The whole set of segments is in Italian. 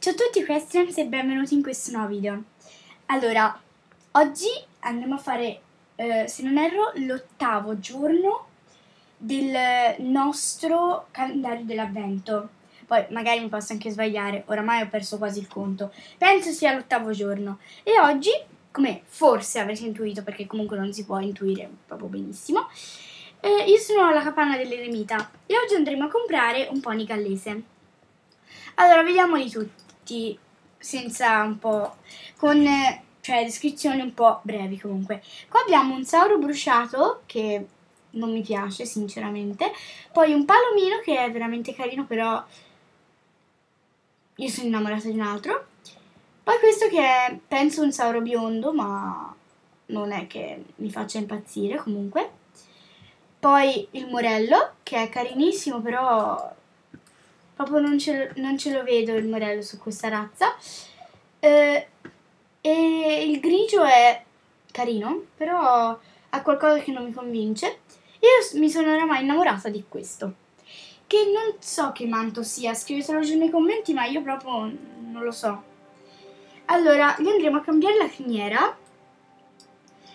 Ciao a tutti Questions e benvenuti in questo nuovo video. Allora, oggi andremo a fare, eh, se non erro, l'ottavo giorno del nostro calendario dell'avvento. Poi magari mi posso anche sbagliare, oramai ho perso quasi il conto. Penso sia l'ottavo giorno. E oggi, come forse avrete intuito, perché comunque non si può intuire proprio benissimo, eh, io sono alla capanna dell'eremita e oggi andremo a comprare un pony gallese. Allora, vediamoli tutti tutti senza un po' con cioè descrizioni un po' brevi comunque. Qua abbiamo un sauro bruciato che non mi piace sinceramente, poi un palomino che è veramente carino però io sono innamorata di un altro. Poi questo che è penso un sauro biondo ma non è che mi faccia impazzire comunque. Poi il morello che è carinissimo però proprio non ce, lo, non ce lo vedo il morello su questa razza. Eh, e il grigio è carino, però ha qualcosa che non mi convince. Io mi sono oramai innamorata di questo. Che non so che manto sia, scrivetelo giù nei commenti, ma io proprio non lo so. Allora, gli andremo a cambiare la criniera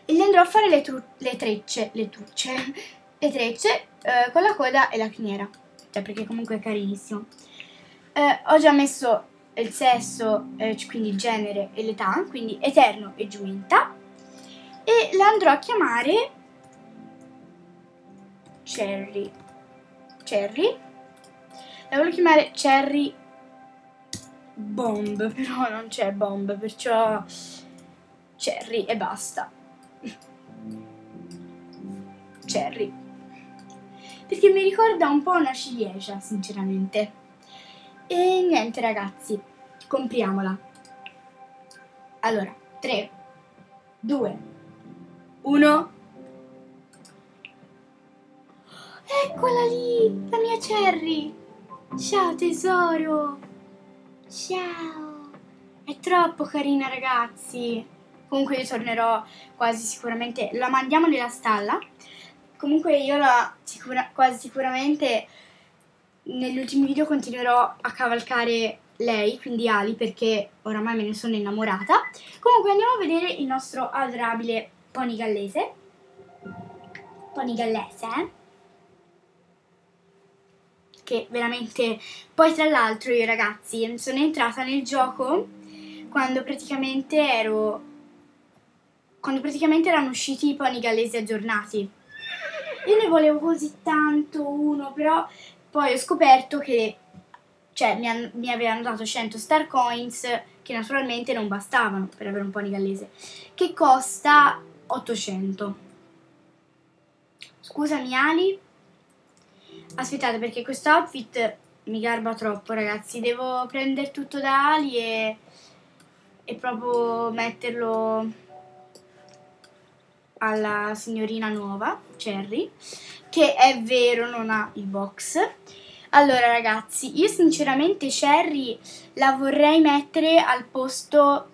e gli andrò a fare le, le trecce, le le trecce eh, con la coda e la criniera cioè perché comunque è carinissimo. Eh, ho già messo il sesso, eh, quindi il genere e l'età, quindi Eterno e Giunta, e la andrò a chiamare Cherry. Cherry. La voglio chiamare Cherry Bomb, però non c'è Bomb, perciò Cherry e basta. Cherry perché mi ricorda un po' una ciliegia, sinceramente. E niente ragazzi, compriamola. Allora, 3, 2, 1. Eccola lì, la mia Cherry. Ciao tesoro. Ciao. È troppo carina ragazzi. Comunque io tornerò quasi sicuramente. La mandiamo nella stalla Comunque io la sicura, quasi sicuramente negli ultimi video continuerò a cavalcare lei, quindi Ali, perché oramai me ne sono innamorata. Comunque andiamo a vedere il nostro adorabile pony gallese. Pony gallese, eh? Che veramente... Poi tra l'altro io ragazzi sono entrata nel gioco quando praticamente ero... Quando praticamente erano usciti i pony gallesi aggiornati io ne volevo così tanto uno, però poi ho scoperto che cioè, mi, han, mi, avevano dato 100 star coins che naturalmente non bastavano per avere un pony gallese, che costa 800. Scusami Ali. Aspettate perché questo outfit mi garba troppo ragazzi, devo prendere tutto da Ali e, e proprio metterlo alla signorina nuova, Cherry, che è vero non ha il box. Allora ragazzi, io sinceramente Cherry la vorrei mettere al posto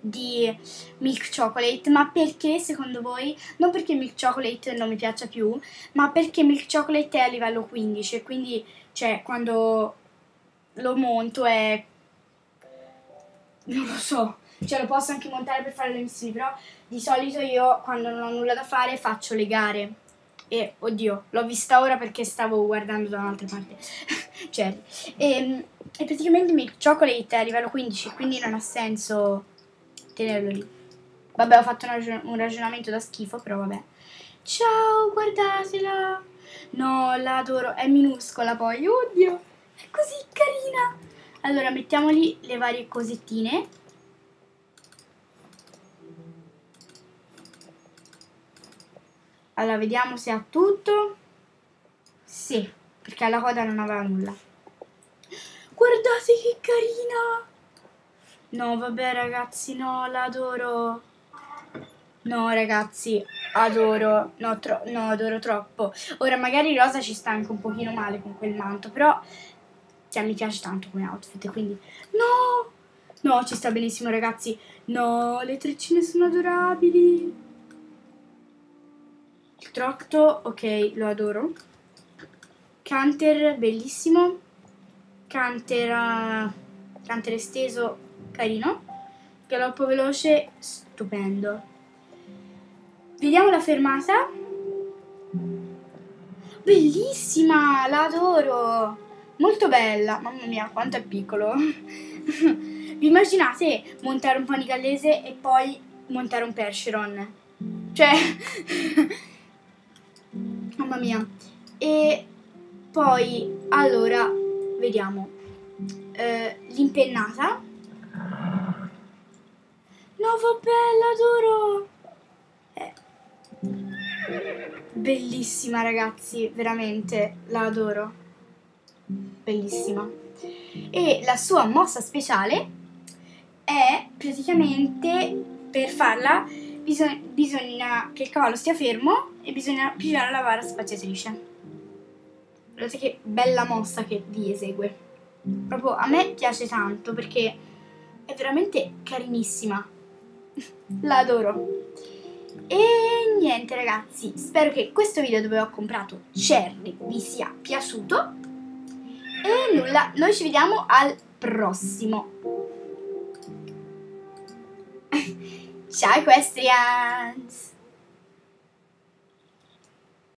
di Milk Chocolate, ma perché secondo voi? Non perché Milk Chocolate non mi piaccia più, ma perché Milk Chocolate è a livello 15 quindi cioè quando lo monto è non lo so, cioè lo posso anche montare per fare le missioni, però di solito io quando non ho nulla da fare faccio le gare. E oddio, l'ho vista ora perché stavo guardando da un'altra parte. cioè, e, ehm, e praticamente Milk Chocolate è a livello 15, quindi non ha senso tenerlo lì. Vabbè, ho fatto un, ragion un ragionamento da schifo, però vabbè. Ciao, guardatela! No, la adoro, è minuscola poi, oddio, è così carina! Allora, mettiamoli le varie cosettine Allora, vediamo se ha tutto. Sì, perché alla coda non aveva nulla. Guardate che carina! No, vabbè ragazzi, no, l'adoro. No, ragazzi, adoro. No, no, adoro troppo. Ora, magari Rosa ci sta anche un pochino male con quel manto, però... Cioè, mi piace tanto come outfit, quindi... No! No, ci sta benissimo, ragazzi. No, le treccine sono adorabili. Trocto, ok, lo adoro. Canter, bellissimo. Canter, uh, canter esteso carino, galoppo veloce stupendo. Vediamo la fermata. Bellissima, la adoro. Molto bella. Mamma mia, quanto è piccolo. Vi immaginate montare un pony gallese e poi montare un Percheron? Cioè, mamma mia. E poi, allora, vediamo. Eh, l'impennata. No, bella, adoro. Eh. Bellissima, ragazzi, veramente, la adoro. Bellissima. E la sua mossa speciale è praticamente per farla bisogna, bisogna che il cavallo stia fermo e bisogna pigiare la vara spaziatrice. Guardate che bella mossa che vi esegue. Proprio a me piace tanto perché è veramente carinissima. la adoro. E niente ragazzi, spero che questo video dove ho comprato Cherry vi sia piaciuto. E nulla, noi ci vediamo al prossimo. Ciao equestrians!